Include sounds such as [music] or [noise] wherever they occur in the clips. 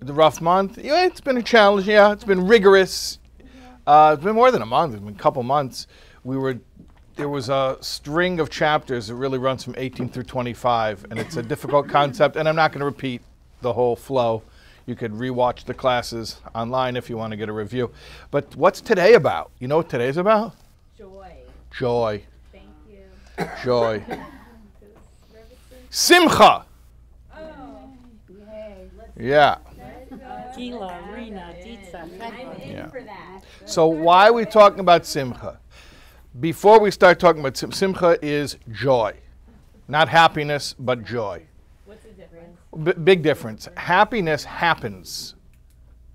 The rough month. Yeah, it's been a challenge. Yeah, it's been rigorous. Uh, it's been more than a month. It's been a couple months. We were there was a string of chapters that really runs from 18 through 25, and it's a difficult [laughs] concept. And I'm not going to repeat the whole flow. You could rewatch the classes online if you want to get a review. But what's today about? You know what today's about? Joy. Joy. Thank you. Joy. [coughs] Simcha. Yeah. Gila, Rena, Ditsa, I'm Fekla. in Yeah. So why are we talking about simcha? Before we start talking about sim- simcha is joy. Not happiness, but joy. What's the difference? B- big difference. Happiness happens.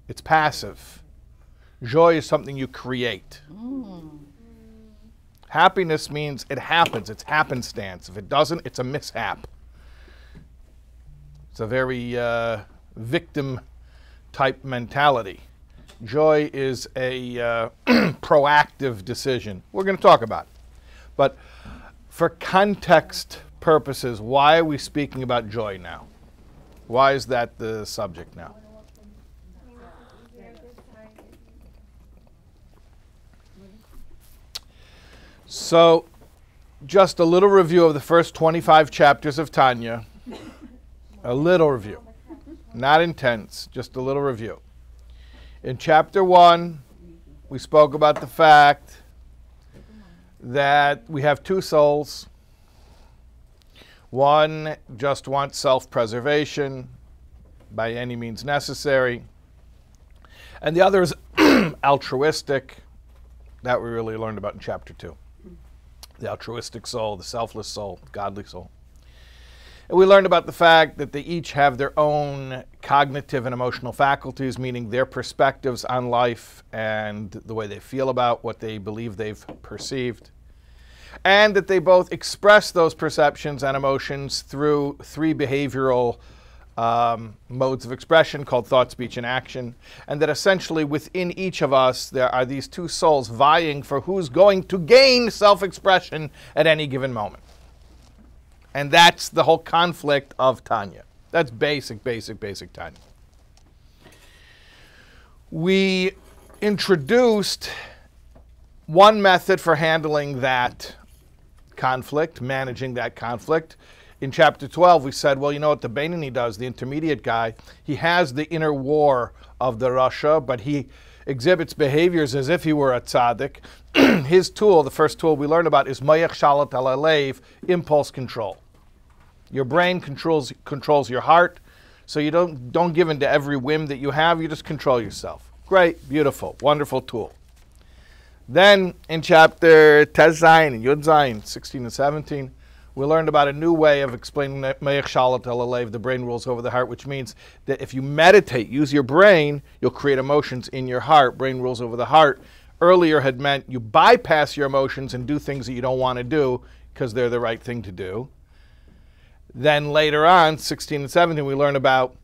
It's passive. Joy is something you create. Happiness means it happens. It's happenstance. If it doesn't, it's a mishap. It's a very uh, victim type mentality. Joy is a uh, [clears throat] proactive decision. We're going to talk about it. But for context purposes, why are we speaking about joy now? Why is that the subject now? So, just a little review of the first 25 chapters of Tanya. A little review. Not intense, just a little review. In chapter 1, we spoke about the fact that we have two souls. One just wants self preservation by any means necessary, and the other is [clears throat] altruistic. That we really learned about in chapter 2. The altruistic soul, the selfless soul, the godly soul. And we learned about the fact that they each have their own cognitive and emotional faculties, meaning their perspectives on life and the way they feel about what they believe they've perceived. And that they both express those perceptions and emotions through three behavioral um, modes of expression called thought, speech, and action. And that essentially within each of us, there are these two souls vying for who's going to gain self expression at any given moment. And that's the whole conflict of Tanya. That's basic, basic, basic Tanya. We introduced one method for handling that conflict, managing that conflict. In chapter 12, we said, well, you know what the Beinoni does, the intermediate guy, he has the inner war of the Rasha, but he exhibits behaviors as if he were a tzaddik. [clears throat] His tool, the first tool we learned about, is mayach shalat al impulse control. Your brain controls controls your heart, so you don't don't give in to every whim that you have. You just control yourself. Great, beautiful, wonderful tool. Then in chapter Tez Zayin and Yud Zayin, 16 and 17, we learned about a new way of explaining Me'ech Shalat Alev, the brain rules over the heart, which means that if you meditate, use your brain, you'll create emotions in your heart. Brain rules over the heart. Earlier had meant you bypass your emotions and do things that you don't want to do because they're the right thing to do. Then later on, 16 and 17, we learn about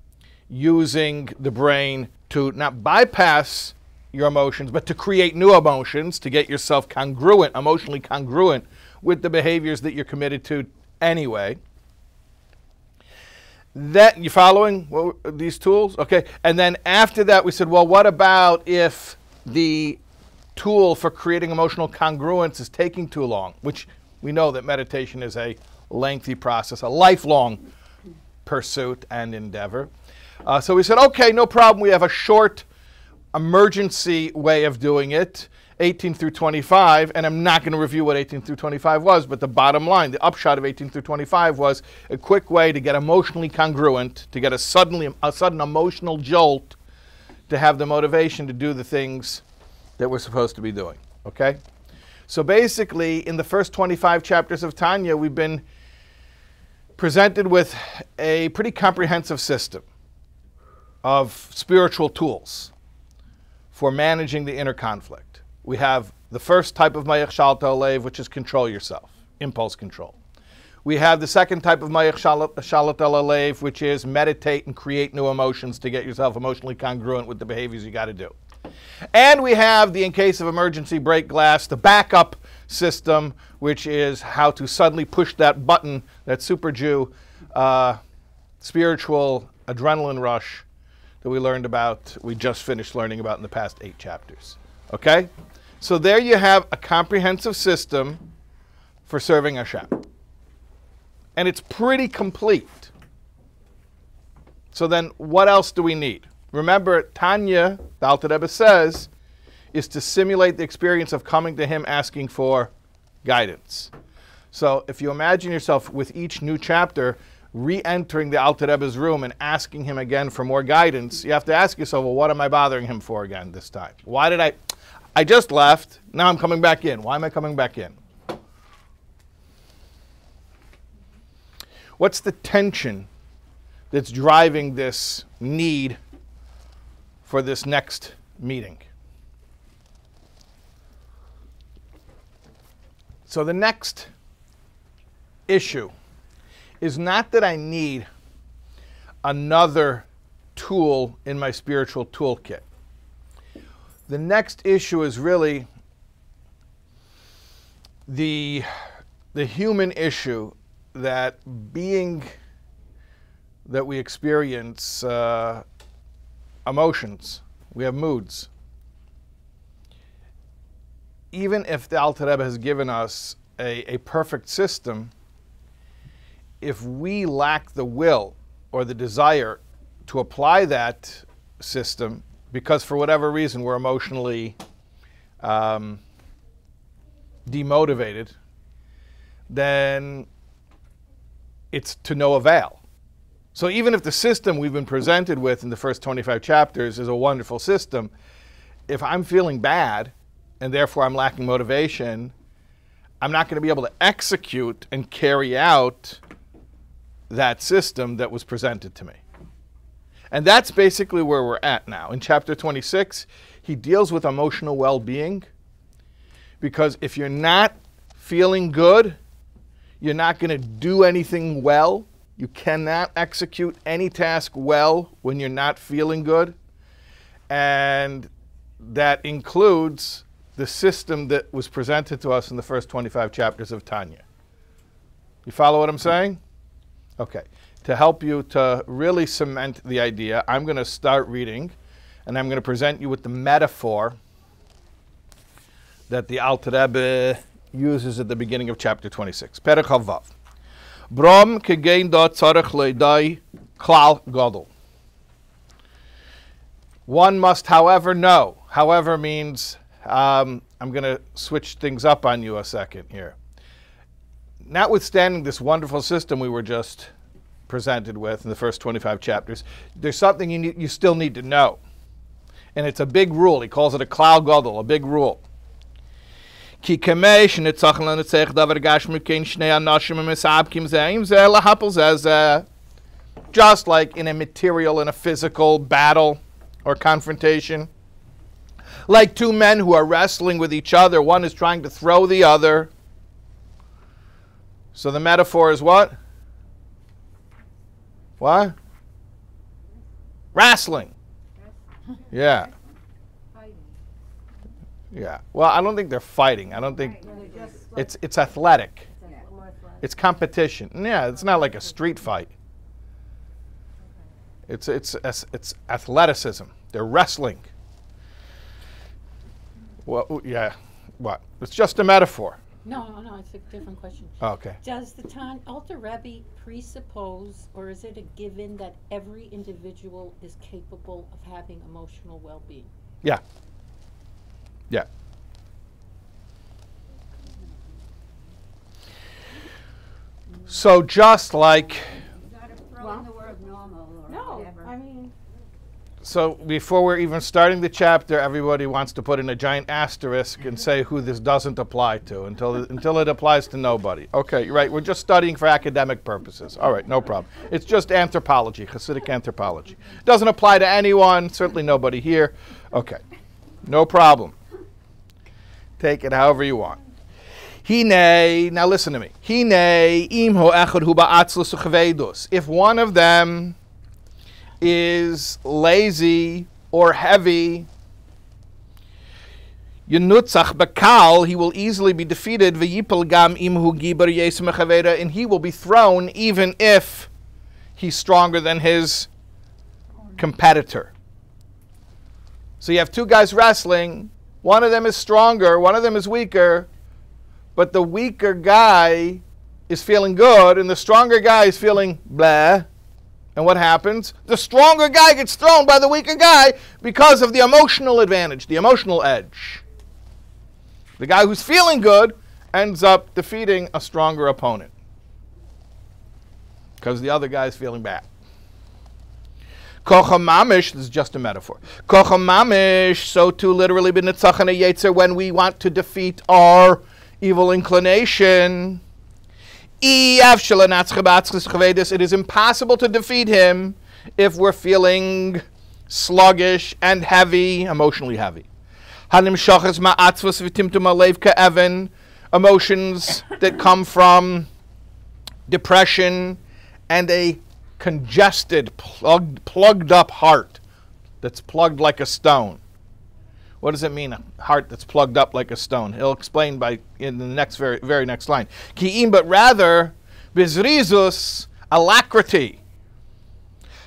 using the brain to not bypass your emotions, but to create new emotions, to get yourself congruent, emotionally congruent with the behaviors that you're committed to anyway. That you following these tools? Okay. And then after that, we said, well, what about if the tool for creating emotional congruence is taking too long? Which we know that meditation is a lengthy process, a lifelong pursuit and endeavor. Uh, so we said, okay, no problem. We have a short emergency way of doing it, 18 through 25, and I'm not going to review what 18 through 25 was, but the bottom line, the upshot of 18 through 25 was a quick way to get emotionally congruent, to get a suddenly a sudden emotional jolt, to have the motivation to do the things that we're supposed to be doing. Okay? So basically, in the first 25 chapters of Tanya, we've been presented with a pretty comprehensive system of spiritual tools for managing the inner conflict. We have the first type of Mayach Shalta Alev, which is control yourself, impulse control. We have the second type of Mayach Shalat Alev, which is meditate and create new emotions to get yourself emotionally congruent with the behaviors you got to do. And we have the, in case of emergency, break glass, the backup system, which is how to suddenly push that button, that super Jew uh, spiritual adrenaline rush that we learned about, we just finished learning about in the past eight chapters. Okay? So there you have a comprehensive system for serving Hashem. And it's pretty complete. So then, what else do we need? Remember, Tanya, the Alter Rebbe says, is to simulate the experience of coming to him asking for guidance. So if you imagine yourself with each new chapter re-entering the Alter Rebbe's room and asking him again for more guidance, you have to ask yourself, well, what am I bothering him for again this time? Why did I? I just left. Now I'm coming back in. Why am I coming back in? What's the tension that's driving this need for this next meeting? So the next issue is not that I need another tool in my spiritual toolkit. The next issue is really the, the human issue that being that we experience uh, emotions, we have moods. Even if the Alter Rebbe has given us a, a perfect system, if we lack the will or the desire to apply that system, because for whatever reason we're emotionally um, demotivated, then it's to no avail. So even if the system we've been presented with in the first 25 chapters is a wonderful system, if I'm feeling bad and therefore I'm lacking motivation, I'm not going to be able to execute and carry out that system that was presented to me. And that's basically where we're at now. In chapter 26, he deals with emotional well being because if you're not feeling good, you're not going to do anything well. You cannot execute any task well when you're not feeling good. And that includes the system that was presented to us in the first 25 chapters of Tanya. You follow what I'm saying? Okay. To help you to really cement the idea, I'm going to start reading and I'm going to present you with the metaphor that the Alter Rebbe uses at the beginning of chapter 26. Perek Havav. Brom kegein da tzarech leidai klal gadol. One must, however, know. However means um, I'm going to switch things up on you a second here notwithstanding this wonderful system we were just presented with in the first 25 chapters, there's something you, need, you still need to know. And it's a big rule. He calls it a klal gadol, a big rule. Just like in a material, in a physical battle or confrontation. Like two men who are wrestling with each other, one is trying to throw the other. So the metaphor is what? What? Wrestling. Yeah. Yeah. Well, I don't think they're fighting. I don't think it's it's athletic. It's competition. Yeah, it's not like a street fight. It's it's it's athleticism. They're wrestling. Well, yeah. What? It's just a metaphor. No, no, no, it's a different question. Oh, okay. Does the Tan Alter Rebbe presuppose, or is it a given that every individual is capable of having emotional well-being? Yeah. Yeah. So just like Well, the word normal or whatever. I mean, so before we're even starting the chapter, everybody wants to put in a giant asterisk and mm-hmm. say who this doesn't apply to until until it applies to nobody. Okay, right. We're just studying for academic purposes. All right, no problem. It's just anthropology, Hasidic anthropology. Doesn't apply to anyone. Certainly nobody here. Okay, no problem. Take it however you want. Hine, now listen to me. Hine im ho echad hu ba'atzlus. If one of them is lazy or heavy, Yenutzach bakal, he will easily be defeated. V'yipel gam imhu gibar yesem and he will be thrown even if he's stronger than his competitor. So you have two guys wrestling. One of them is stronger, one of them is weaker, but the weaker guy is feeling good, and the stronger guy is feeling blah. And what happens? The stronger guy gets thrown by the weaker guy because of the emotional advantage, the emotional edge. The guy who's feeling good ends up defeating a stronger opponent because the other guy is feeling bad. Kocha mamish, this is just a metaphor. Kocha mamish, so too literally b'nitzachana when we want to defeat our evil inclination. It is impossible to defeat him if we're feeling sluggish and heavy, emotionally heavy. Emotions that come from depression and a congested, plugged, plugged up heart that's plugged like a stone. What does it mean? A heart that's plugged up like a stone. He'll explain by in the next very very next line. Ki'im, but rather bizrizus alacrity.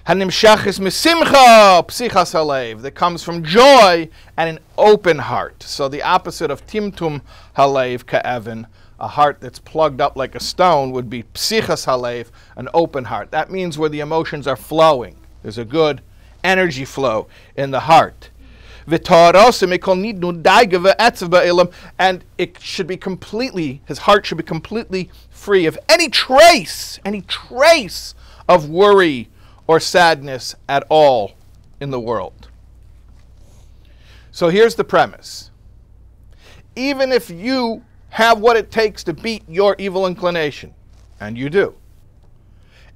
Hanimshachis misimcha psichas halev that comes from joy and an open heart. So the opposite of timtum halev ka'evin, a heart that's plugged up like a stone, would be psichas halev, an open heart. That means where the emotions are flowing. There's a good energy flow in the heart and it should be completely, his heart should be completely free of any trace, any trace of worry or sadness at all in the world. So here's the premise. Even if you have what it takes to beat your evil inclination, and you do,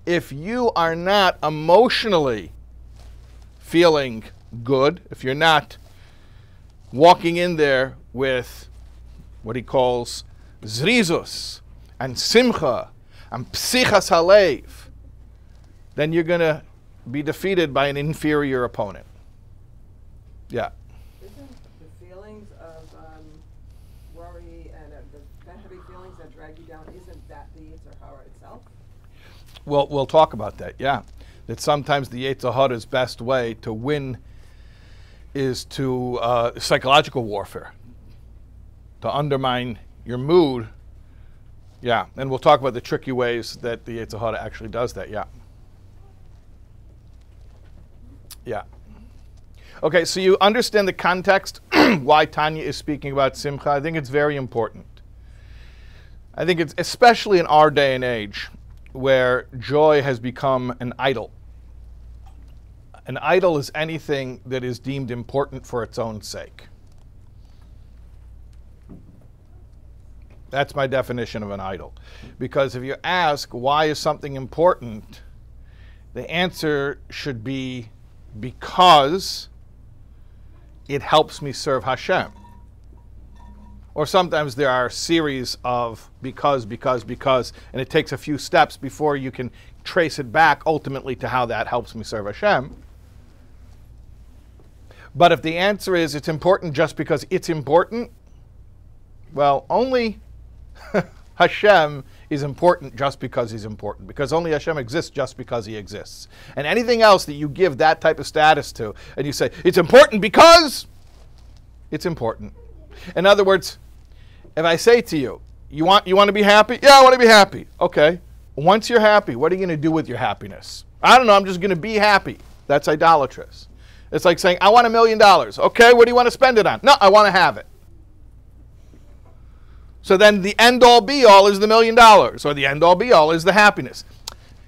if you are not emotionally feeling good, if you're not walking in there with what he calls zrizus and simcha and psichas halev, then you're going to be defeated by an inferior opponent. Yeah. Isn't the feelings of um, worry and uh, the heavy feelings that drag you down, isn't that the Yetzer Hara itself? Well, we'll talk about that, yeah. That sometimes the Yetzer Hara's best way to win is to uh, psychological warfare, to undermine your mood. Yeah, and we'll talk about the tricky ways that the Yetzer Hara actually does that. Yeah. Yeah. Okay, so you understand the context [clears throat] why Tanya is speaking about Simcha. I think it's very important. I think it's especially in our day and age where joy has become an idol. An idol is anything that is deemed important for its own sake. That's my definition of an idol. Because if you ask, why is something important? The answer should be because it helps me serve Hashem. Or sometimes there are a series of because, because, because, and it takes a few steps before you can trace it back ultimately to how that helps me serve Hashem. But if the answer is it's important just because it's important, well, only [laughs] Hashem is important just because he's important, because only Hashem exists just because he exists. And anything else that you give that type of status to, and you say, it's important because it's important. In other words, if I say to you, you want, you want to be happy? Yeah, I want to be happy. Okay. Once you're happy, what are you going to do with your happiness? I don't know, I'm just going to be happy. That's idolatrous. It's like saying, I want a million dollars. Okay, what do you want to spend it on? No, I want to have it. So then the end all be all is the million dollars, or the end all be all is the happiness.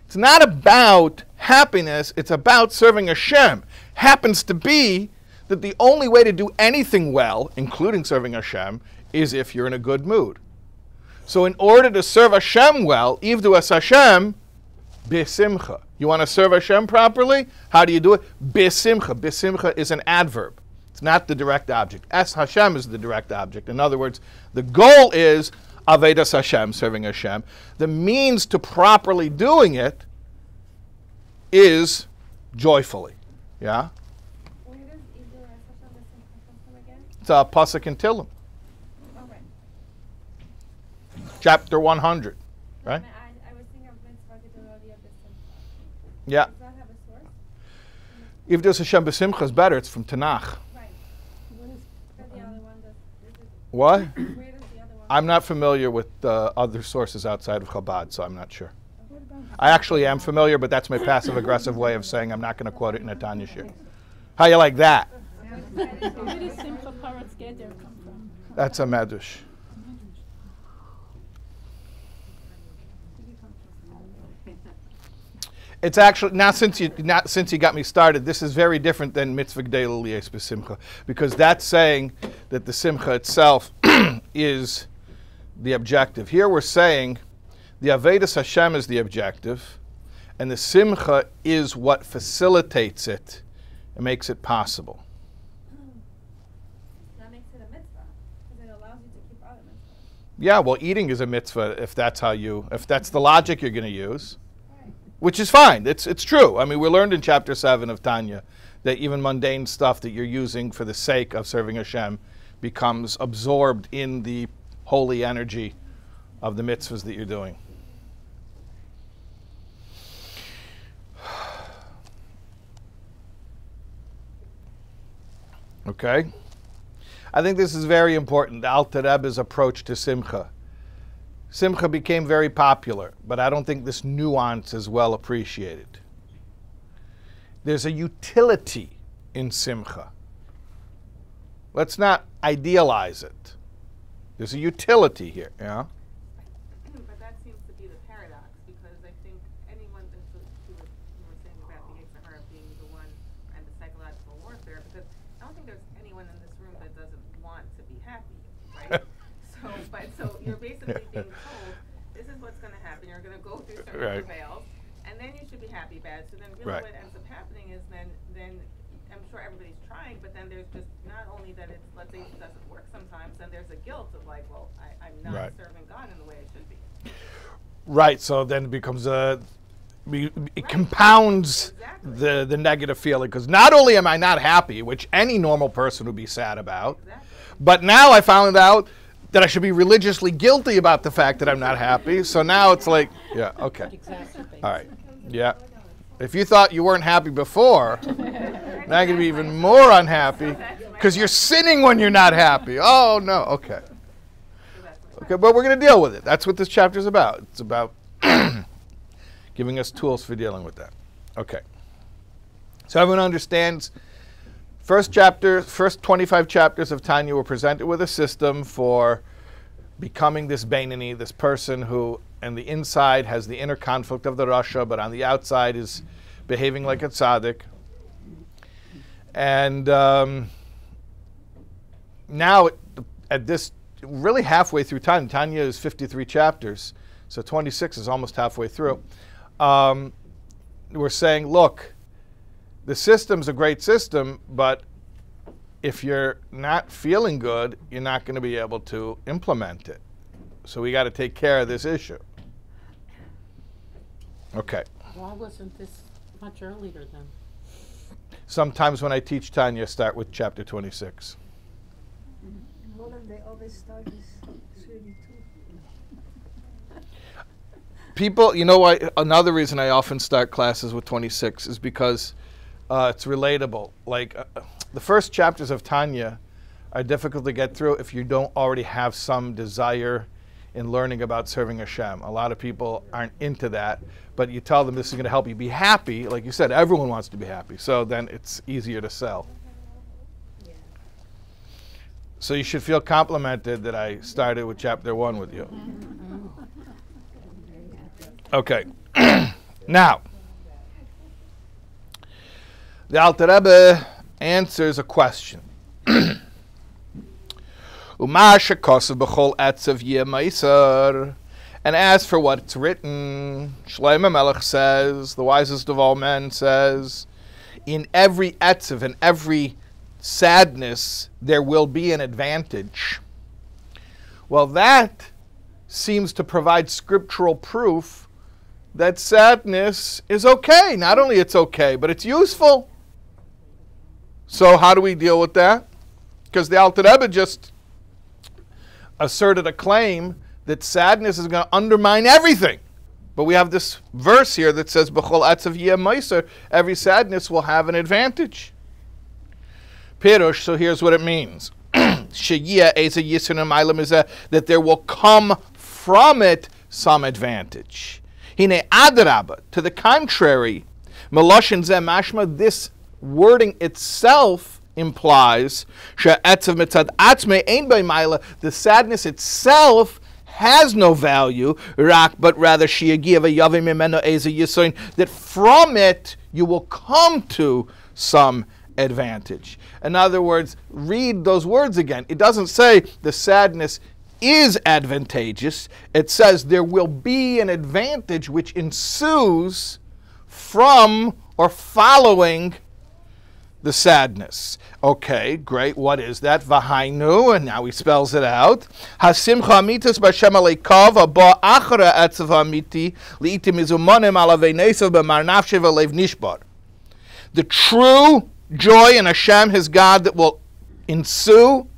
It's not about happiness, it's about serving Hashem. Happens to be that the only way to do anything well, including serving Hashem, is if you're in a good mood. So in order to serve Hashem well, Ivdu as Hashem, Besimcha. You want to serve Hashem properly? How do you do it? Bisimcha. Bisimcha is an adverb. It's not the direct object. Es Hashem is the direct object. In other words, the goal is Avedas Hashem, serving Hashem. The means to properly doing it is joyfully. Yeah? It's a Pasuk in Tehillim. Chapter 100. Right? I, I was thinking of mitzvah gedolot of the Yeah. Does that have a source? Ivdos Hashem b'simcha is better. It's from Tanakh. Right. Where's the other one that, is it, What? where the? I'm not familiar with uh, other sources outside of Chabad, so I'm not sure. I actually am familiar, but that's my passive aggressive way of saying I'm not going to quote it in a Tanya shiur. How you like that? [laughs] Where does Simcha Paratz Geder come from? That's a medrash. It's actually now since you not since you got me started. This is very different than mitzvah gdei liyes b'simcha because that's saying that the simcha itself [clears throat] is the objective. Here we're saying the avedis Hashem is the objective, and the simcha is what facilitates it and makes it possible. Hmm. That makes it a mitzvah, because it allows you to keep other mitzvahs. Yeah, well, eating is a mitzvah if that's how you, if that's the logic you're going to use, which is fine. It's it's true. I mean, we learned in chapter seven of Tanya that even mundane stuff that you're using for the sake of serving Hashem becomes absorbed in the holy energy of the mitzvahs that you're doing. [sighs] Okay. I think this is very important. The Alter Rebbe's approach to Simcha. Simcha became very popular, but I don't think this nuance is well appreciated. There's a utility in Simcha. Let's not idealize it. There's a utility here, yeah? But that seems to be the paradox, because I think anyone, that's what you were, you were saying about the Yetzer Hara being the one and the psychological warfare, because I don't think there's anyone in this room that doesn't want to be happy, right? So, but, so you're basically being [laughs] told, this is what's gonna happen, you're gonna go through certain Right. travails, and then you should be happy bad, so then Right. really what ends up happening is then, then, I'm sure everybody's trying, but then there's just, not only that it's, let's say it doesn't work sometimes, then there's a guilt of like, well, I, I'm not Right. serving God in the way I should be. Right, so then it becomes a. be- It compounds Exactly. the, the negative feeling because not only am I not happy, which any normal person would be sad about, Exactly. but now I found out that I should be religiously guilty about the fact that I'm not happy. So now it's like, yeah, okay. Exacerbates. All right. Yeah. If you thought you weren't happy before, now you're going to be even more unhappy because you're sinning when you're not happy. Oh, no. Okay. Okay, but we're going to deal with it. That's what this chapter is about. It's about [clears throat] giving us tools for dealing with that. Okay. So everyone understands. First chapter, first 25 chapters of Tanya were presented with a system for becoming this Beinoni, this person who, on the inside, has the inner conflict of the Rasha, but on the outside is behaving like a tzaddik. And um, now, at- at this, really halfway through Tanya, Tanya is 53 chapters, so 26 is almost halfway through. Um, we're saying, look, the system's a great system, but if you're not feeling good, you're not going to be able to implement it. So we got to take care of this issue. Okay. Why wasn't this much earlier then? Sometimes when I teach Tanya, I start with chapter 26. Holland, they always start with 32. People, you know why? Another reason I often start classes with 26 is because uh, it's relatable. Like uh, the first chapters of Tanya are difficult to get through if you don't already have some desire in learning about serving Hashem. A lot of people aren't into that, but you tell them this is going to help you be happy. Like you said, everyone wants to be happy, so then it's easier to sell. So you should feel complimented that I started with chapter one with you. Okay. [clears throat] now, the Alter Rebbe answers a question. [clears throat] And as for what's written, Shlomo Melech says, the wisest of all men says, in every etzav, in every sadness, there will be an advantage. Well, that seems to provide scriptural proof that sadness is okay. Not only it's okay, but it's useful. So how do we deal with that? Because the Alter Rebbe just asserted a claim that sadness is going to undermine everything. But we have this verse here that says, B'chol atzav meiser, every sadness will have an advantage. Pirush, so here's what it means. [clears throat] That there will come from it some advantage. Hine adraba, to the contrary, meloshin zeh mashma, this wording itself implies the sadness itself has no value, rak, but rather that from it you will come to some advantage. In other words, read those words again. It doesn't say the sadness is advantageous. It says there will be an advantage which ensues from or following the sadness. Okay, great. What is that? Vahainu, and now he spells it out. Hasimcha b'Hashem aleikav achra etzav amiti liitim izumonim b'mar nishbar. The true joy in Hashem, his God, that will ensue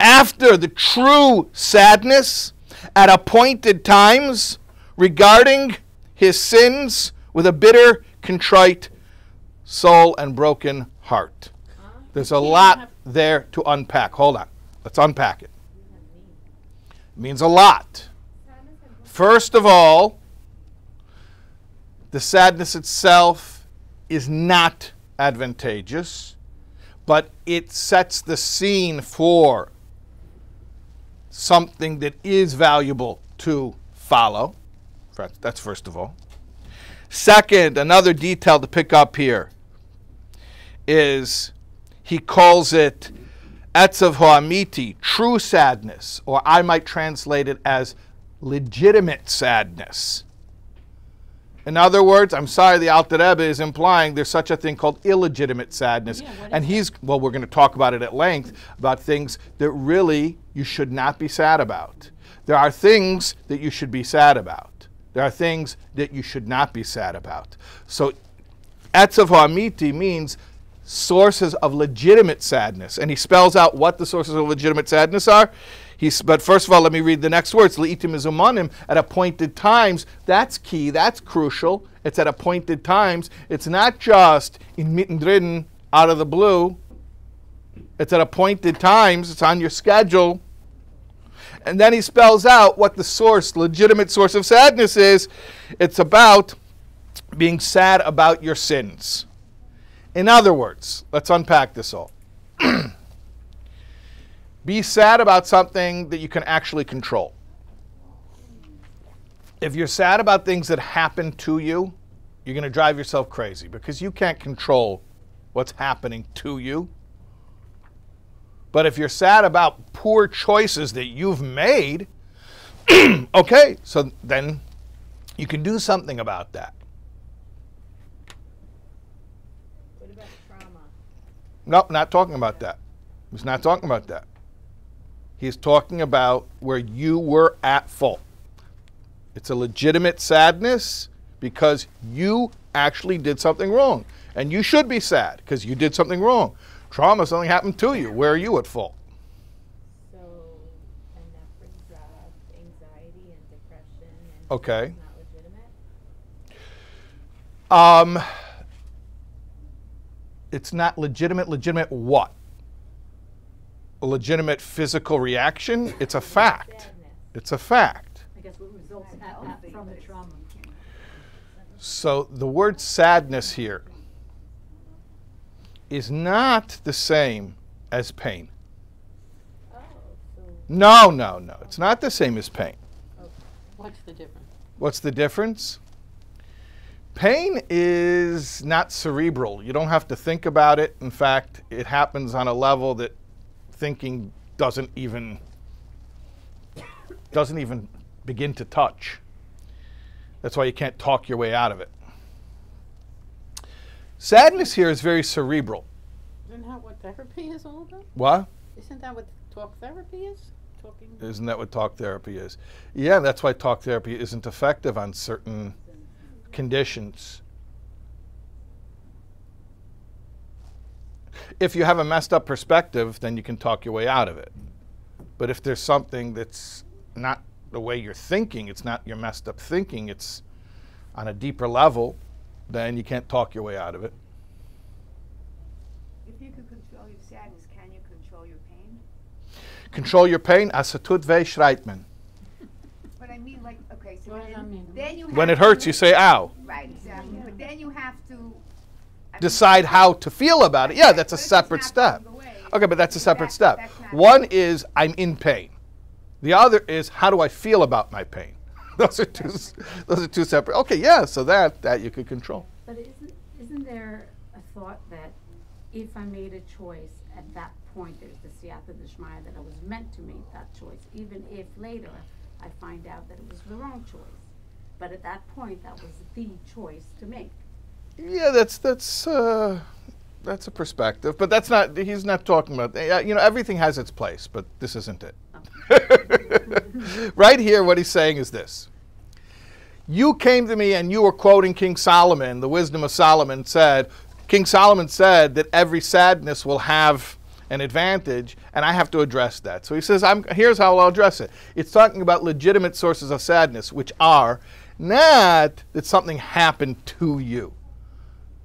after the true sadness at appointed times regarding his sins with a bitter, contrite soul and broken heart. Ah, There's a lot there to unpack. Hold on. Let's unpack it. It means a lot. First of all, the sadness itself is not advantageous, but it sets the scene for something that is valuable to follow. That's first of all. Second, another detail to pick up here is he calls it etzav ho'amiti, true sadness, or I might translate it as legitimate sadness. In other words, I'm sorry, the Alter Rebbe is implying there's such a thing called illegitimate sadness. Yeah, and he's, well, we're going to talk about it at length, about things that really you should not be sad about. There are things that you should be sad about. There are things that you should not be sad about. So, Etzav Ha'amiti means sources of legitimate sadness. And he spells out what the sources of legitimate sadness are. He's, but first of all, let me read the next words. Le'itim izumanim, at appointed times. That's key, that's crucial. It's at appointed times. It's not just in mittendrin, out of the blue. It's at appointed times. It's on your schedule. And then he spells out what the source, legitimate source of sadness is. It's about being sad about your sins. In other words, let's unpack this all. [clears throat] Be sad about something that you can actually control. If you're sad about things that happen to you, you're going to drive yourself crazy because you can't control what's happening to you. But if you're sad about poor choices that you've made, [clears throat] okay, so then you can do something about that. What about trauma? No, not talking about that. He's not talking about that. He's talking about where you were at fault. It's a legitimate sadness because you actually did something wrong. And you should be sad because you did something wrong. Trauma, something happened to you. Where are you at fault? So, and that brings up anxiety and depression and Okay. not legitimate. Um, it's not legitimate. Legitimate what? A legitimate physical reaction? It's a fact. It's a fact. I guess what results And at, healthy at, from the trauma. So the word sadness here is not the same as pain. Oh, No, no, no. It's not the same as pain. Oh, what's the difference? What's the difference? Pain is not cerebral. You don't have to think about it. In fact, it happens on a level that thinking doesn't even doesn't even begin to touch. That's why you can't talk your way out of it. Sadness here is very cerebral. Isn't that what therapy is all about? What? Isn't that what talk therapy is? Talking. Isn't that what talk therapy is? Yeah, that's why talk therapy isn't effective on certain conditions. If you have a messed up perspective, then you can talk your way out of it. But if there's something that's not the way you're thinking, it's not your messed up thinking, it's on a deeper level, then you can't talk your way out of it. If you could control your sadness, can you control your pain? Control your pain, as het tut weh, schreit men. But I mean, like, okay, so What does that then, mean? then you When it hurts, you say ow. Right, exactly. But then you have to I mean, Decide how to feel about it. Yeah, that's a What if it's separate step. Okay, but that's a separate step. One is I'm in pain. The other is how do I feel about my pain? [laughs] Those are two. Those are two separate. Okay, yeah. So that that you could control. But isn't, isn't there a thought that if I made a choice at that point, there's the siyata d'shmaya that I was meant to make that choice, even if later I find out that it was the wrong choice. But at that point, that was the choice to make. Yeah, that's that's uh, that's a perspective, but that's not. He's not talking about. uh, You know, everything has its place, but this isn't it. [laughs] right here, what he's saying is this. You came to me and you were quoting King Solomon. The wisdom of Solomon said, King Solomon said that every sadness will have an advantage, and I have to address that. So he says, I'm, here's how I'll address it. It's talking about legitimate sources of sadness, which are not that something happened to you.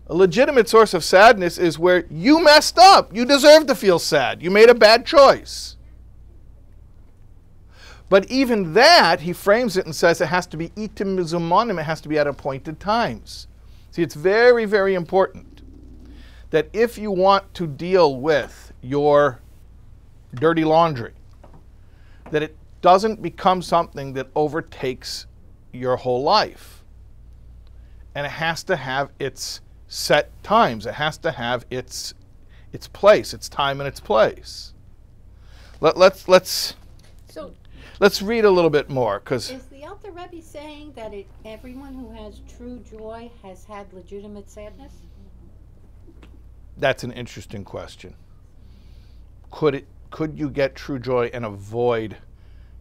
A legitimate source of sadness is where you messed up. You deserve to feel sad. You made a bad choice. But even that, he frames it and says it has to be itim mizumonim, it has to be at appointed times. See, it's very, very important that if you want to deal with your dirty laundry, that it doesn't become something that overtakes your whole life. And it has to have its set times. It has to have its its place, its time and its place. Let, let's let's So let's read a little bit more because is the Alter Rebbe saying that it, everyone who has true joy has had legitimate sadness? that's an interesting question. Could it could you get true joy and avoid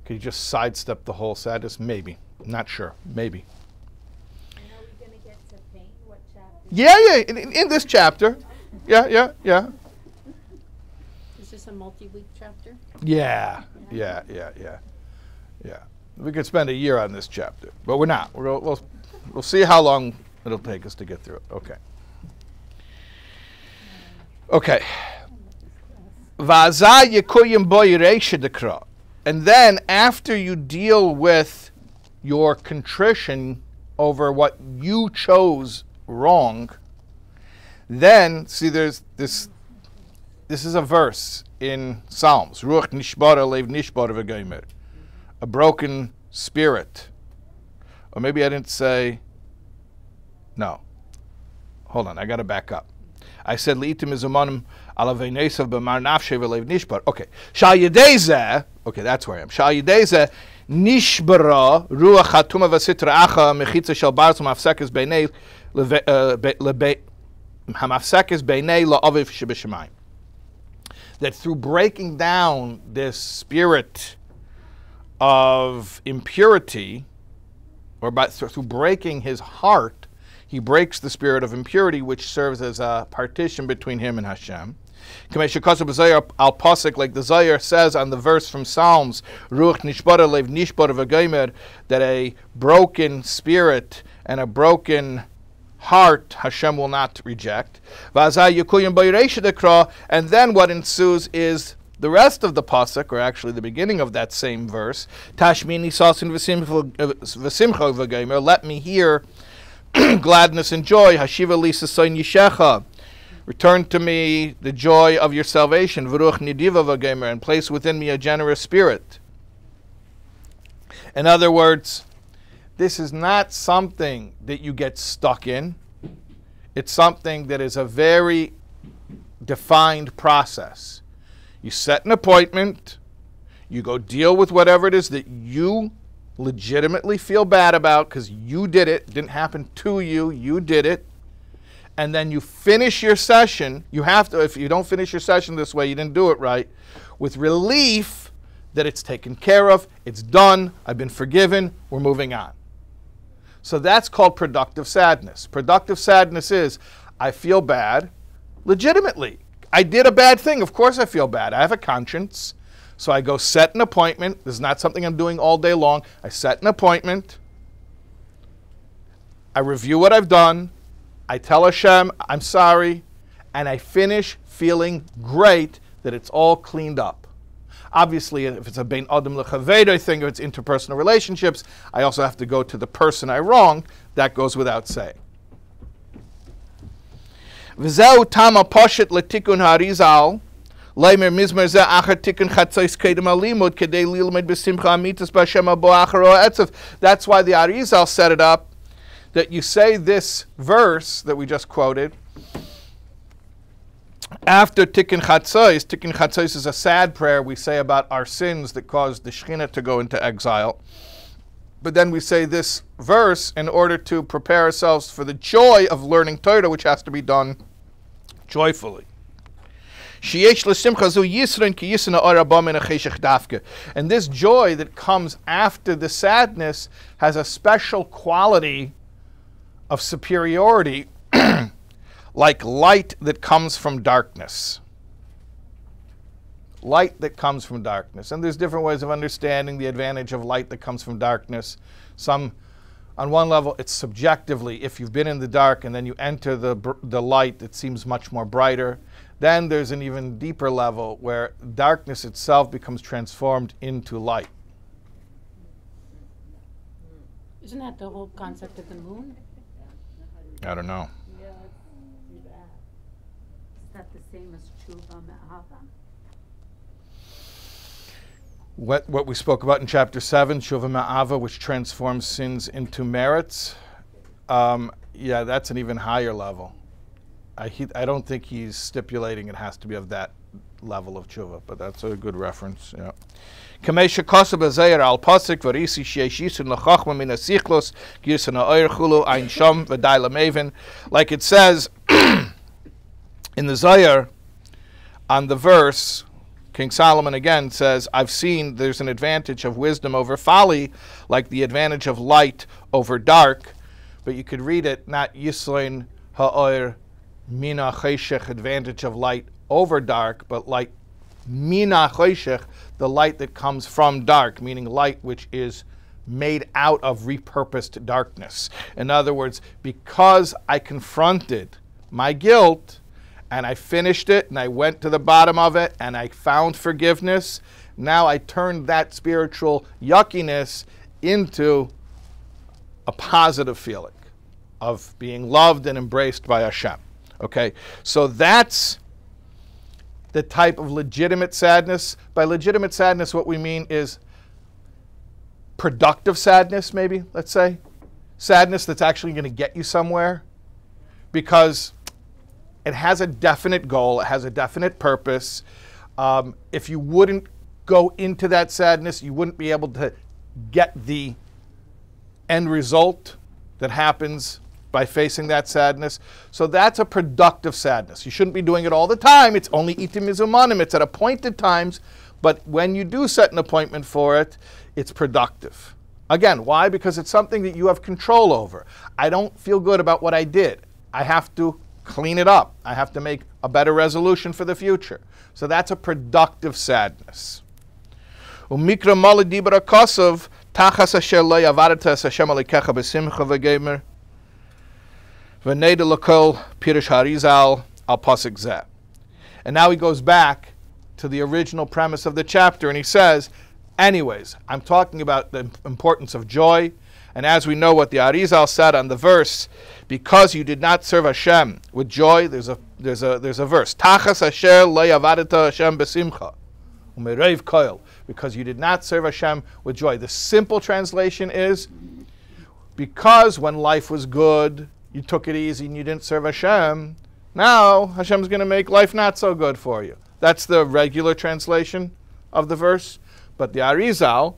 could you just sidestep the whole sadness? Maybe. Not sure. Maybe. And are we gonna get to pain? What chapter? Yeah, yeah, in, in- in this chapter. Yeah, yeah, yeah. Is this a multi-week chapter? Yeah, yeah, yeah, yeah, yeah. We could spend a year on this chapter, but we're not. We're, we'll, we'll see how long it'll take us to get through it. Okay. Okay. And then after you deal with your contrition over what you chose wrong, then see there's this this is a verse in Psalms. Ruach nishbara lev nishbara v'gomer. A broken spirit. Or maybe I didn't say. No. Hold on, I got to back up. I said liitim izumanim ala veinesav b'mar nafshe v'lev nishbar. Okay. Shal yedei zeh. Okay, that's where I am. Shal yedei zeh nishbara ruach hatuma v'sitra acha mechitza shel barz mafsekes beinei leve- uh, lebe- hamafsekes beinei la'aviv shebeshemayim that through breaking down this spirit of impurity, or by, through breaking his heart, he breaks the spirit of impurity, which serves as a partition between him and Hashem. Al like the Zohar says on the verse from Psalms, Ruach nishbara lev nishbar v'gomer, that a broken spirit and a broken heart Hashem will not reject. And then what ensues is the rest of the pasuk, or actually the beginning of that same verse. Tashmini sasin v'simcha v'gomer. Let me hear [clears throat] gladness and joy. Hashiva lisa soin yishecha. Return to me the joy of your salvation. V'ruch nidiva. And place within me a generous spirit. In other words, this is not something that you get stuck in. It's something that is a very defined process. You set an appointment, you go deal with whatever it is that you legitimately feel bad about because you did it didn't happen to you, you did it. And then you finish your session. You have to, if you don't finish your session this way, you didn't do it right, with relief that it's taken care of, it's done, I've been forgiven, we're moving on. So that's called productive sadness. Productive sadness is I feel bad legitimately. I did a bad thing. Of course I feel bad. I have a conscience. So I go set an appointment. This is not something I'm doing all day long. I set an appointment. I review what I've done, I tell Hashem, I'm sorry, and I finish feeling great that it's all cleaned up. Obviously, if it's a bein adam lechaveiro thing, or it's interpersonal relationships, I also have to go to the person I wronged. That goes without saying. V'zeu tama poshet letikun harizal, leimer mizmer ze achar tikun chatzos kedem alimud kedei lilmed b'simcha amitas b'Hashem abo achar o etzav. That's why the Arizal set it up that you say this verse that we just quoted after Tikkun Chatzos. Tikkun Chatzos is a sad prayer we say about our sins that caused the Shekhinah to go into exile. But then we say this verse in order to prepare ourselves for the joy of learning Torah, which has to be done joyfully. And this joy that comes after the sadness has a special quality of superiority [clears throat] like light that comes from darkness. Light that comes from darkness. And there's different ways of understanding the advantage of light that comes from darkness. Some, on one level, it's subjectively, if you've been in the dark and then you enter the, the light, it seems much more brighter. Then there's an even deeper level where darkness itself becomes transformed into light. Isn't that the whole concept of the moon? I don't know. Yeah, let's do that. Is that the same as tshuva me'ahava? What, what we spoke about in chapter 7, tshuva me'ahava, which transforms sins into merits, um, yeah, that's an even higher level. I, he, I don't think he's stipulating it has to be of that level of tshuva, but that's a good reference. Yeah. Al pasik ein. Like it says [clears throat] in the Zohar on the verse, King Solomon again says, I've seen there's an advantage of wisdom over folly, like the advantage of light over dark. But you could read it not Yislein ha'oir mina cheshech, advantage of light over dark, but light mina cheshech, the light that comes from dark, meaning light which is made out of repurposed darkness. In other words, because I confronted my guilt and I finished it and I went to the bottom of it and I found forgiveness, now I turned that spiritual yuckiness into a positive feeling of being loved and embraced by Hashem. Okay, so that's the type of legitimate sadness. By legitimate sadness, what we mean is productive sadness, maybe, let's say. Sadness that's actually going to get you somewhere because it has a definite goal, it has a definite purpose. Um, if you wouldn't go into that sadness, you wouldn't be able to get the end result that happens by facing that sadness. So that's a productive sadness. You shouldn't be doing it all the time. It's only itim izumanim. It's at appointed times. But when you do set an appointment for it, it's productive. Again, why? Because it's something that you have control over. I don't feel good about what I did. I have to clean it up. I have to make a better resolution for the future. So that's a productive sadness. Umikra tachas asher lo Hashem alikecha b'simcha v'gemer Harizal al zeh. And now he goes back to the original premise of the chapter and he says, anyways, I'm talking about the importance of joy. And as we know what the Arizal said on the verse, because you did not serve Hashem with joy, there's a there's a there's a verse. Tachas asher Hashem besimcha. Umereiv. Because you did not serve Hashem with joy. The simple translation is because when life was good, you took it easy and you didn't serve Hashem, now Hashem's going to make life not so good for you. That's the regular translation of the verse. But the Arizal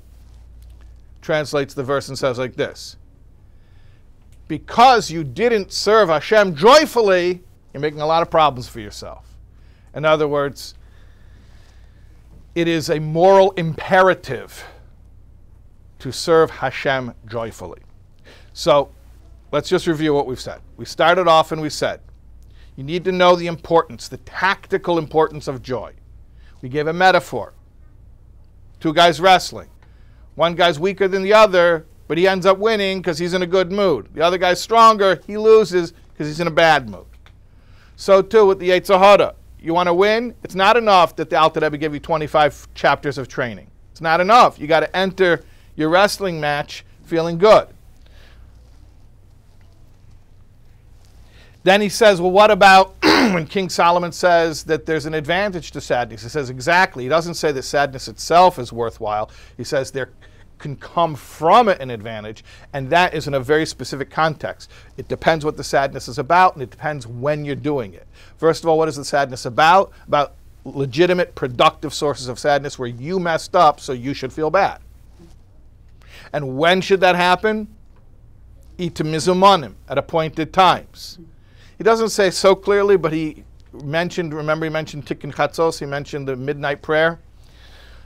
translates the verse and says like this Because you didn't serve Hashem joyfully, you're making a lot of problems for yourself. In other words, it is a moral imperative to serve Hashem joyfully. So let's just review what we've said. We started off and we said, you need to know the importance, the tactical importance of joy. We gave a metaphor. Two guys wrestling. One guy's weaker than the other. but he ends up winning because he's in a good mood. The other guy's stronger, he loses because he's in a bad mood. So too with the Yetzer Hara. You want to win? It's not enough that the Alter Rebbe give you 25 chapters of training. It's not enough. You got to enter your wrestling match feeling good. Then he says, well, what about [clears throat] when King Solomon says that there's an advantage to sadness? He says, exactly. He doesn't say that sadness itself is worthwhile. He says there can come from it an advantage, and that is in a very specific context. It depends what the sadness is about, and it depends when you're doing it. First of all, what is the sadness about? About legitimate, productive sources of sadness where you messed up, so you should feel bad. And when should that happen? Itamizumanim, at appointed times. He doesn't say so clearly, but he mentioned, remember he mentioned Tikkun Chatzos, he mentioned the midnight prayer.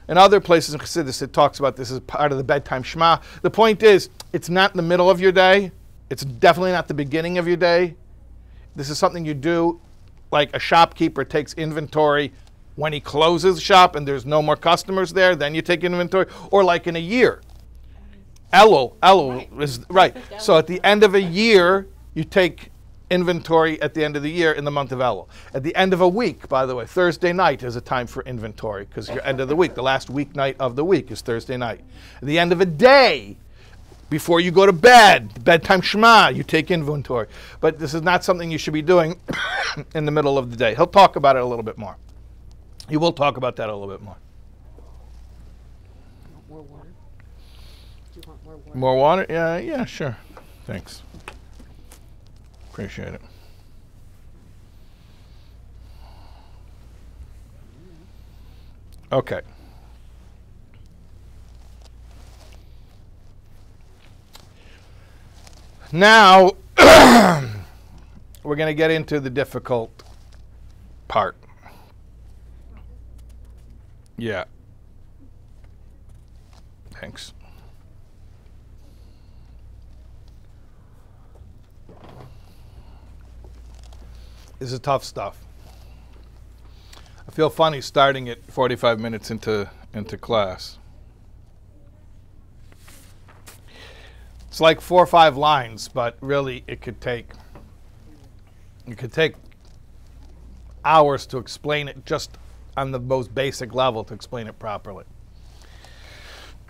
In other places in Chassidus, it talks about this as part of the bedtime Shema. The point is, it's not in the middle of your day. It's definitely not the beginning of your day. This is something you do like a shopkeeper takes inventory when he closes the shop and there's no more customers there, then you take inventory, or like in a year. Elul, Elul is right. So at the end of a year, you take inventory at the end of the year in the month of Elul. At the end of a week, by the way, Thursday night is a time for inventory because your end of the week, the last week night of the week is Thursday night. At the end of a day, before you go to bed, bedtime Shema, you take inventory. But this is not something you should be doing [coughs] in the middle of the day. He'll talk about it a little bit more. He will talk about that a little bit more. More water? Do you want more water? More water? Yeah, yeah, sure. Thanks. Appreciate it. Okay. Now, [clears throat] we're going to get into the difficult part. Yeah. Thanks. This is tough stuff. I feel funny starting it 45 minutes into into class. It's like four or five lines, but really it could take it could take hours to explain it just on the most basic level to explain it properly. [clears throat]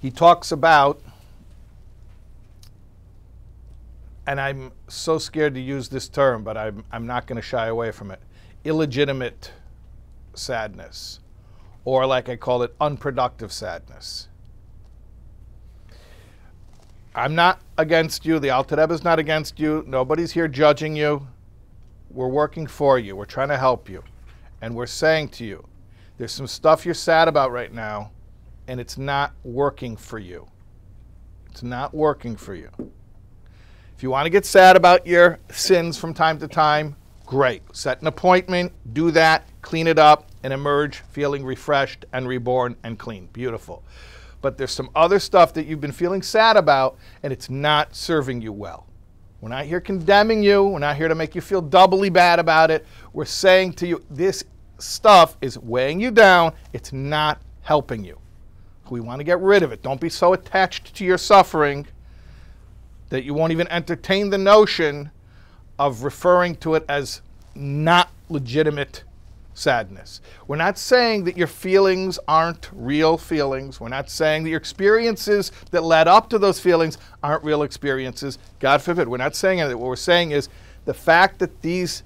he talks about and I'm so scared to use this term, but I'm, I'm not going to shy away from it illegitimate sadness, or like I call it, unproductive sadness. I'm not against you. The Alter Rebbe is not against you. Nobody's here judging you. We're working for you. We're trying to help you. And we're saying to you, there's some stuff you're sad about right now, and it's not working for you. It's not working for you. If you want to get sad about your sins from time to time, great. Set an appointment, do that, clean it up, and emerge feeling refreshed and reborn and clean. Beautiful. But there's some other stuff that you've been feeling sad about, and it's not serving you well. We're not here condemning you. We're not here to make you feel doubly bad about it. We're saying to you, this stuff is weighing you down. It's not helping you. We want to get rid of it. Don't be so attached to your suffering that you won't even entertain the notion of referring to it as not legitimate sadness. We're not saying that your feelings aren't real feelings. We're not saying that your experiences that led up to those feelings aren't real experiences. God forbid. We're not saying that. What we're saying is the fact that these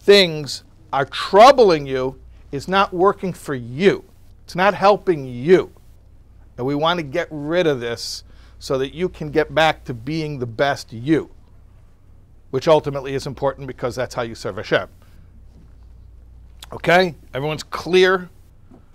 things are troubling you is not working for you. It's not helping you. And we want to get rid of this so that you can get back to being the best you, which ultimately is important because that's how you serve Hashem. Okay? Everyone's clear?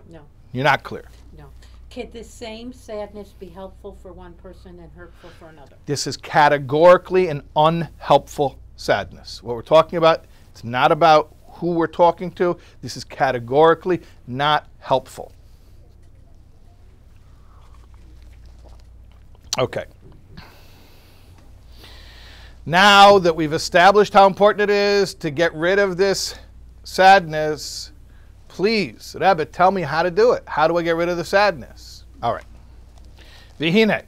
No, You're not clear. no. Could the same sadness be helpful for one person and hurtful for another? This is categorically an unhelpful sadness. What we're talking about, it's not about who we're talking to. This is categorically not helpful. Okay. Now that we've established how important it is to get rid of this sadness, please, Rebbe, tell me how to do it. How do I get rid of the sadness? All right. Vihine.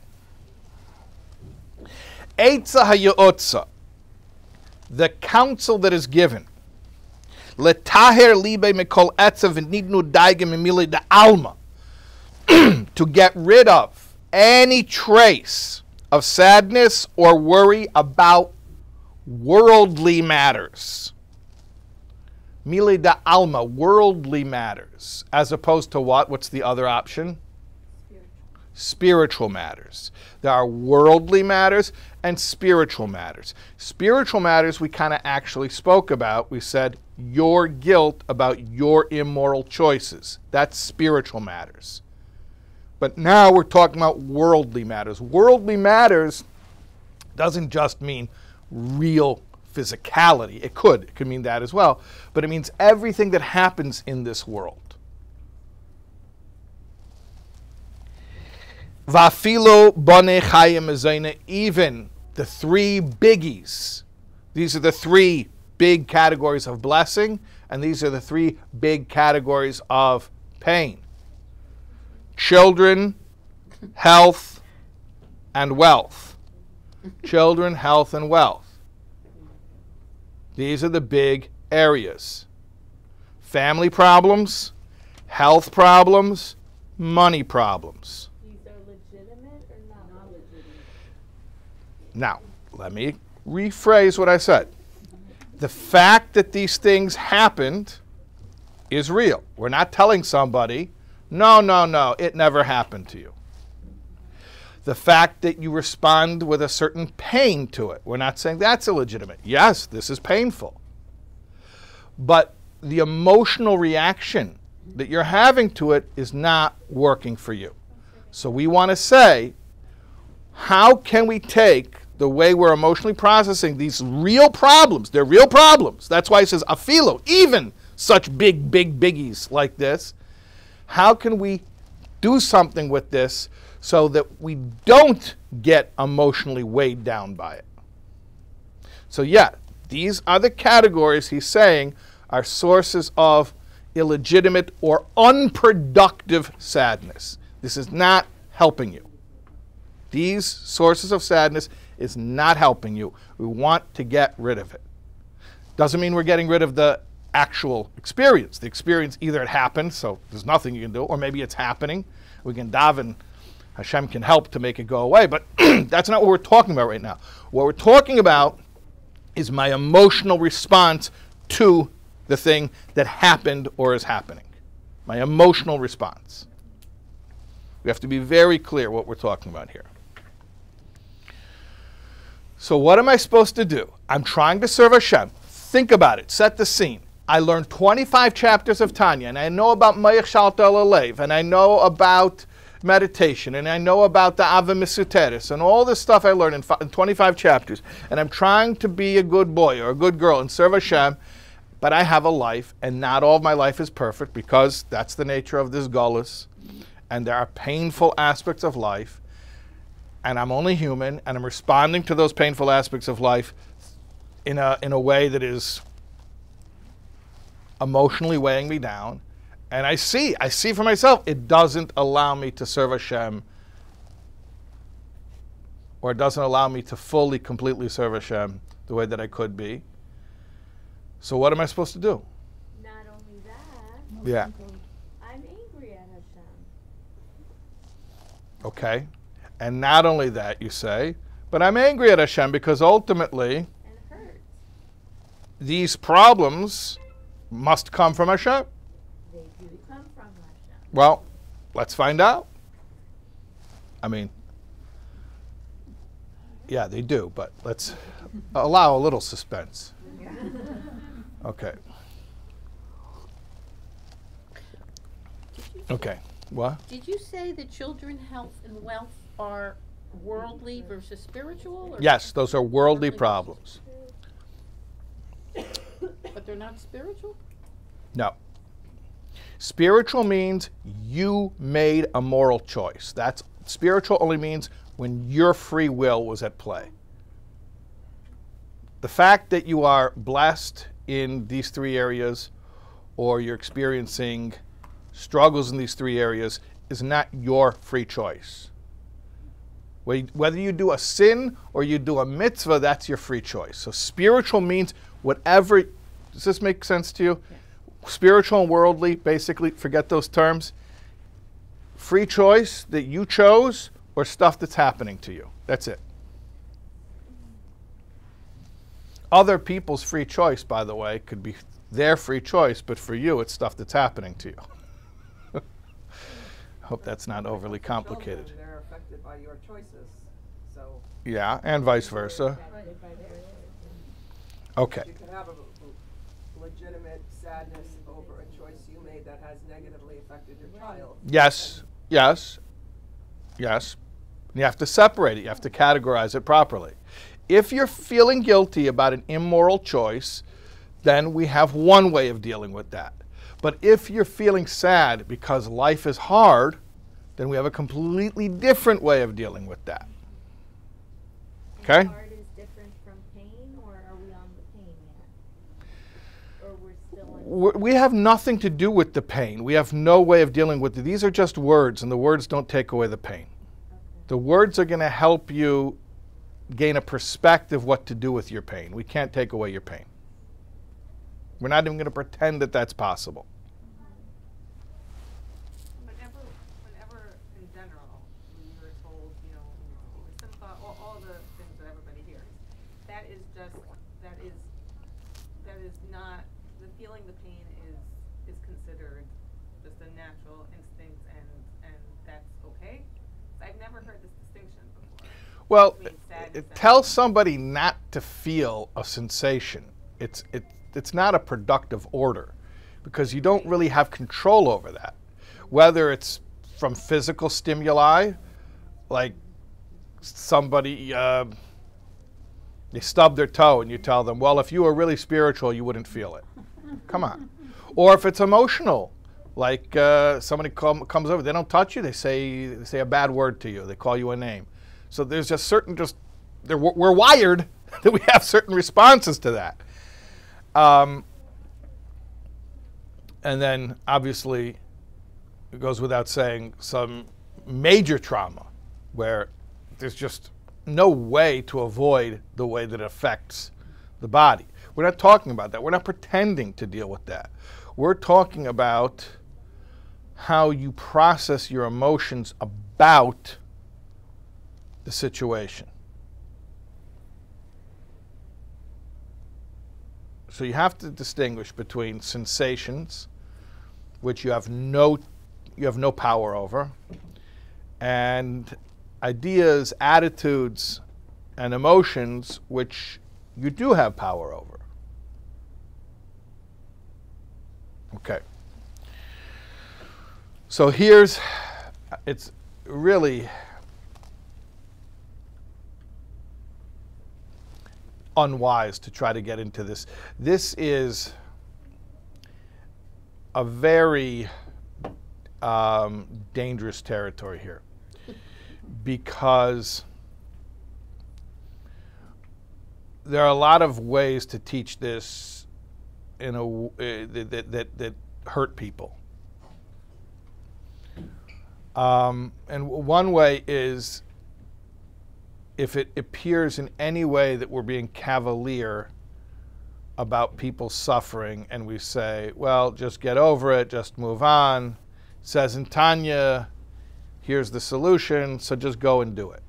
Eitza hayotza. The counsel that is given. Letaher libe mikol etza v'nidnu daigim emili da alma. To get rid of any trace of sadness or worry about worldly matters. Mili da alma, worldly matters, as opposed to what? What's the other option? Spiritual matters. There are worldly matters and spiritual matters. Spiritual matters we kind of actually spoke about. We said your guilt about your immoral choices. That's spiritual matters. But now we're talking about worldly matters. Worldly matters doesn't just mean real physicality. It could. It could mean that as well. But it means everything that happens in this world. Vafilo bane chayim even the three biggies. These are the three big categories of blessing, and these are the three big categories of pain. Children, health, and wealth. Children, health, and wealth. These are the big areas. Family problems, health problems, money problems. These are legitimate or not legitimate? Now, let me rephrase what I said. The fact that these things happened is real. We're not telling somebody, no, no, no, it never happened to you. The fact that you respond with a certain pain to it, we're not saying that's illegitimate. Yes, this is painful. But the emotional reaction that you're having to it is not working for you. So we want to say, how can we take the way we're emotionally processing these real problems? They're real problems. That's why it says afilo, even such big, big biggies like this. How can we do something with this so that we don't get emotionally weighed down by it? So, yeah, these are the categories he's saying are sources of illegitimate or unproductive sadness. This is not helping you. These sources of sadness is not helping you. We want to get rid of it. Doesn't mean we're getting rid of the actual experience. The experience either it happened, so there's nothing you can do, or maybe it's happening. We can daven. Hashem can help to make it go away, but [clears throat] that's not what we're talking about right now. What we're talking about is my emotional response to the thing that happened or is happening. My emotional response. We have to be very clear what we're talking about here. So, what am I supposed to do? I'm trying to serve Hashem. Think about it. Set the scene. I learned 25 chapters of Tanya, and I know about Mayach Shalta Alev, and I know about meditation, and I know about the ahava mesuteres, and all this stuff I learned in, in 25 chapters. And I'm trying to be a good boy or a good girl and serve Hashem, but I have a life, and not all of my life is perfect because that's the nature of this gullus, and there are painful aspects of life and I'm only human, and I'm responding to those painful aspects of life in a, in a way that is emotionally weighing me down. And I see, I see for myself, it doesn't allow me to serve Hashem, or it doesn't allow me to fully, completely serve Hashem the way that I could be. So, what am I supposed to do? Not only that, Yeah. I'm angry at Hashem. Okay. And not only that, you say, but I'm angry at Hashem because ultimately these problems must come from Hashem. They do come from Hashem. Well, let's find out. I mean, yeah, they do, but let's allow a little suspense. [laughs] Okay. Okay. What? Did you say that children, health, and wealth are worldly versus spiritual? Or Yes, those are worldly problems. But they're not spiritual? No. Spiritual means you made a moral choice. That's spiritual only means when your free will was at play. The fact that you are blessed in these three areas or you're experiencing struggles in these three areas is not your free choice. Whether you do a sin or you do a mitzvah, that's your free choice. So spiritual means whatever. Does this make sense to you? Spiritual and worldly, basically, forget those terms. Free choice that you chose or stuff that's happening to you. That's it. Other people's free choice, by the way, could be their free choice, but for you, it's stuff that's happening to you. [laughs] Hope that's not overly complicated. Children, they're affected by your choices, so Yeah, and vice versa. Affected by their- Okay. you could have a a legitimate sadness over a choice you made that has negatively affected your child. Yes, yes, yes. You have to separate it, you have to categorize it properly. If you're feeling guilty about an immoral choice, then we have one way of dealing with that. But if you're feeling sad because life is hard, then we have a completely different way of dealing with that. And Okay? Heart is different from pain, or are we on the pain yet? Or we're still on? We're- We have nothing to do with the pain. We have no way of dealing with it. These are just words, and the words don't take away the pain. The words are going to help you gain a perspective what to do with your pain. We can't take away your pain. We're not even going to pretend that that's possible. Whenever, whenever in general, when you're told, you know, simcha, all, all the things that everybody hears, that is just, that is, that is not, the feeling the pain is, is considered just a natural instinct and, and that's okay? I've never heard this distinction before. Well, tell somebody not to feel a sensation. It's, it, it's not a productive order because you don't really have control over that. Whether it's from physical stimuli, like somebody, uh, they stub their toe and you tell them, well, if you were really spiritual, you wouldn't feel it. Come on. [laughs] Or if it's emotional, like uh, somebody come, comes over, they don't touch you, they say, they say a bad word to you, they call you a name. So there's just certain, just, we're wired [laughs] that we have certain responses to that. Um, and then obviously, it goes without saying, some major trauma where there's just no way to avoid the way that it affects the body. We're not talking about that. We're not pretending to deal with that. We're talking about how you process your emotions about the situation. So you have to distinguish between sensations, which you have no you have no power over, and ideas, attitudes, and emotions which you do have power over. Okay. So here's it's really unwise to try to get into this. This is a very um, dangerous territory here because there are a lot of ways to teach this in a uh, that, that, that, hurt people. Um, and one way is if it appears in any way that we're being cavalier about people suffering and we say, well, just get over it, just move on. Says in Tanya, here's the solution, so just go and do it.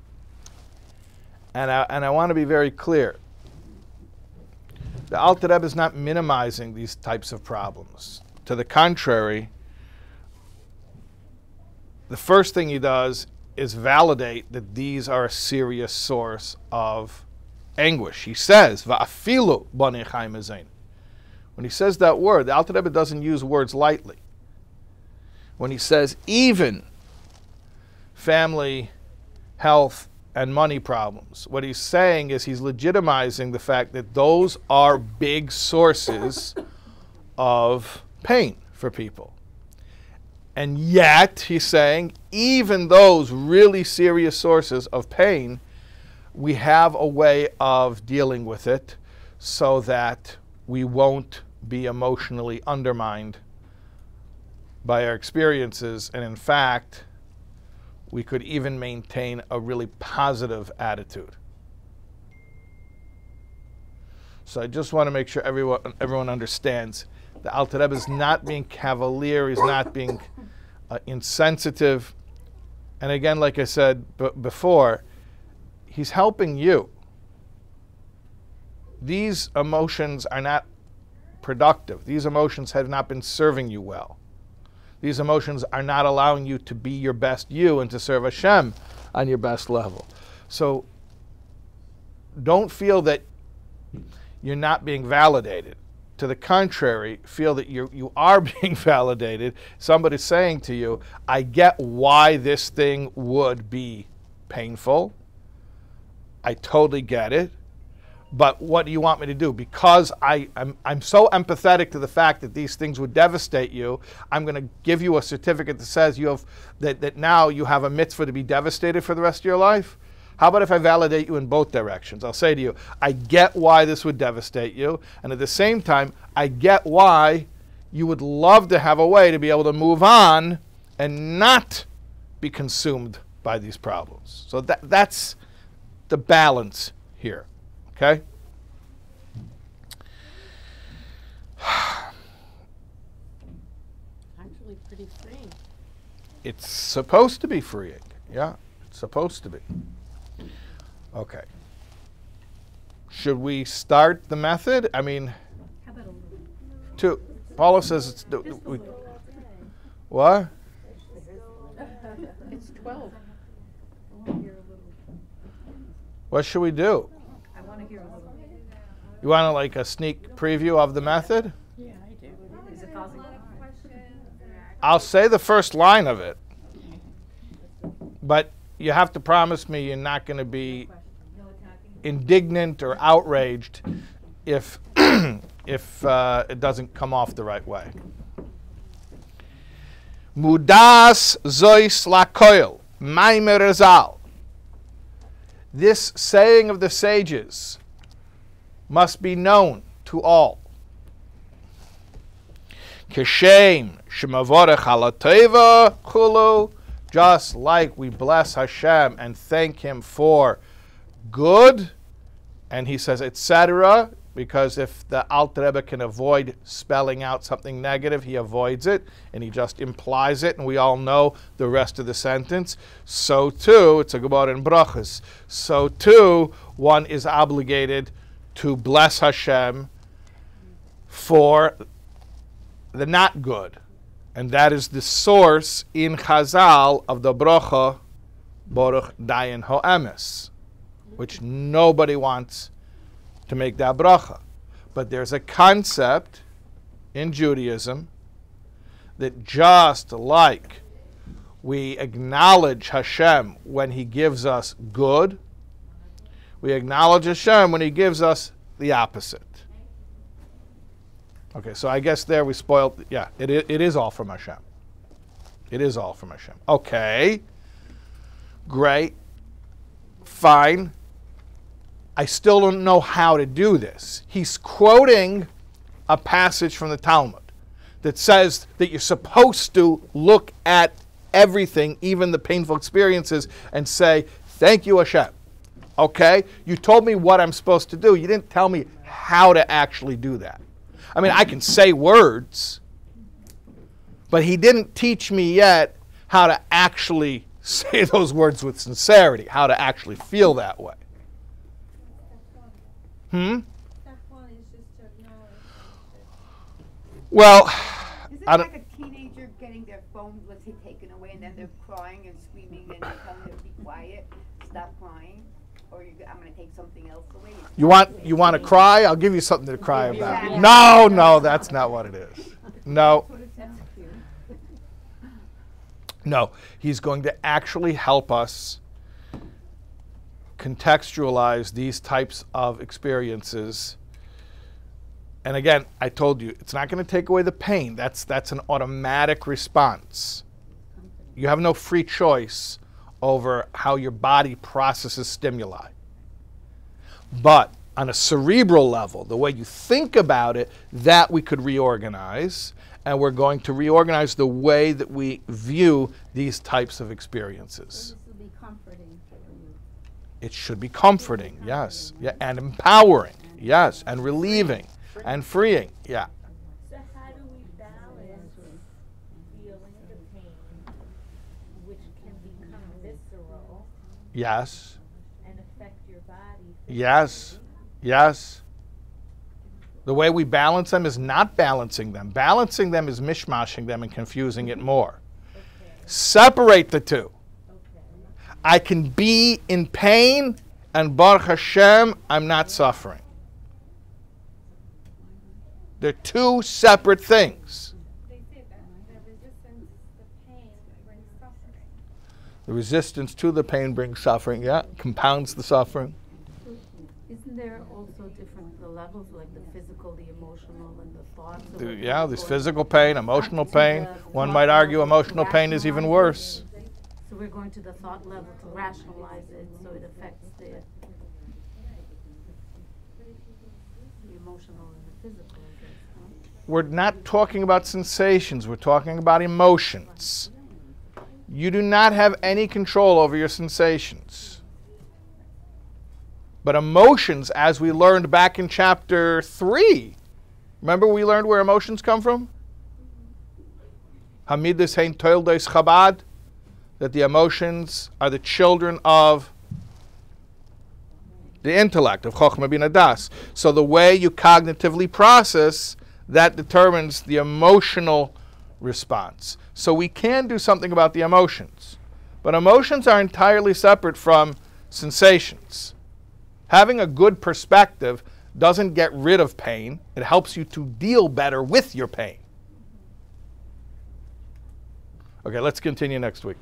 And I, and I want to be very clear. The Alter Rebbe is not minimizing these types of problems. To the contrary, the first thing he does is validate that these are a serious source of anguish. He says, "Va'afilu ezein." When he says that word, the Alter Rebbe doesn't use words lightly. When he says even family, health, and money problems, what he's saying is he's legitimizing the fact that those are big sources of pain for people. And yet, he's saying, even those really serious sources of pain, we have a way of dealing with it so that we won't be emotionally undermined by our experiences. And in fact, we could even maintain a really positive attitude. So I just want to make sure everyone everyone understands the Alter Rebbe is not being cavalier. He's not being uh, insensitive. And again, like I said b- before, he's helping you. These emotions are not productive. These emotions have not been serving you well. These emotions are not allowing you to be your best you and to serve Hashem on your best level. So don't feel that you're not being validated. To the contrary, feel that you you are [laughs] being validated. Somebody's saying to you, I get why this thing would be painful. I totally get it. But what do you want me to do? Because I, I'm, I'm so empathetic to the fact that these things would devastate you, I'm going to give you a certificate that says you have that, that now you have a mitzvah to be devastated for the rest of your life. How about if I validate you in both directions? I'll say to you, I get why this would devastate you, and at the same time, I get why you would love to have a way to be able to move on and not be consumed by these problems. So that, that's the balance here. Okay? Actually, pretty freeing. It's supposed to be freeing. Yeah, it's supposed to be. Okay. Should we start the method? I mean, to Paula says it's do- we, what? [laughs] It's twelve. I wanna hear a little. What should we do? I wanna hear a little. You want like a sneak preview of the method? Yeah, I do. Is it causing? I'll say the first line of it, but you have to promise me you're not going to be indignant or outraged if [clears throat] if uh, it doesn't come off the right way. Mudas zois lakoil, maimer. This saying of the sages must be known to all. Kishem shemavorech halateva chulu, just like we bless Hashem and thank Him for good, and He says etc. Because if the Alter Rebbe can avoid spelling out something negative, he avoids it and he just implies it, and we all know the rest of the sentence. So too, it's a Gemara in Brachas. So too, one is obligated to bless Hashem for the not good. And that is the source in Chazal of the bracha Baruch Dayan Ho'emes, which nobody wants to make that bracha. But there's a concept in Judaism that just like we acknowledge Hashem when He gives us good, we acknowledge Hashem when He gives us the opposite. Okay, so I guess there we spoiled. Yeah, it, it is all from Hashem. It is all from Hashem. Okay, great, fine. I still don't know how to do this. He's quoting a passage from the Talmud that says that you're supposed to look at everything, even the painful experiences, and say, Thank you, Hashem. Okay? You told me what I'm supposed to do. You didn't tell me how to actually do that. I mean, I can say words, but he didn't teach me yet how to actually [laughs] say those words with sincerity, how to actually feel that way. Hmm? Step one is just to acknowledge. Well, Is it I don't- like a teenager getting their phone, let's say, taken away, and then they're crying and screaming, and you tell them to be quiet, stop crying, or you, I'm gonna take something else away? you want you want to cry? I'll give you something to cry about. a- No, no, that's not what it is. No, no. He's going to actually help us contextualize these types of experiences. And again, I told you, it's not going to take away the pain. That's that's an automatic response. You have no free choice over how your body processes stimuli. But on a cerebral level, the way you think about it, that we could reorganize. And we're going to reorganize the way that we view these types of experiences. This will be comforting for you. It should be comforting, yes. Yeah, and empowering, yes, and relieving and freeing, yeah. So how do we balance feeling the pain, which can become visceral Yes, and affect your body? yes, yes. The way we balance them is not balancing them. Balancing them is mishmashing them and confusing it more. Separate the two. I can be in pain, and Baruch Hashem, I'm not suffering. They're two separate things. They say that the resistance, the pain brings suffering. The resistance to the pain brings suffering, yeah, compounds the suffering. Isn't there also different the levels, like the physical, the emotional, and the thoughts? The- Yeah, there's physical pain, emotional pain. One might argue emotional pain is even worse. So we're going to the thought level to rationalize it, so it affects the, the emotional and the physical? We're not talking about sensations, we're talking about emotions. You do not have any control over your sensations. But emotions, as we learned back in chapter 3, remember we learned where emotions come from? Hein toildes chabad, that the emotions are the children of the intellect, of Chokhmah bin Das. So the way you cognitively process, that determines the emotional response. So we can do something about the emotions. But emotions are entirely separate from sensations. Having a good perspective doesn't get rid of pain, it helps you to deal better with your pain. Okay, let's continue next week.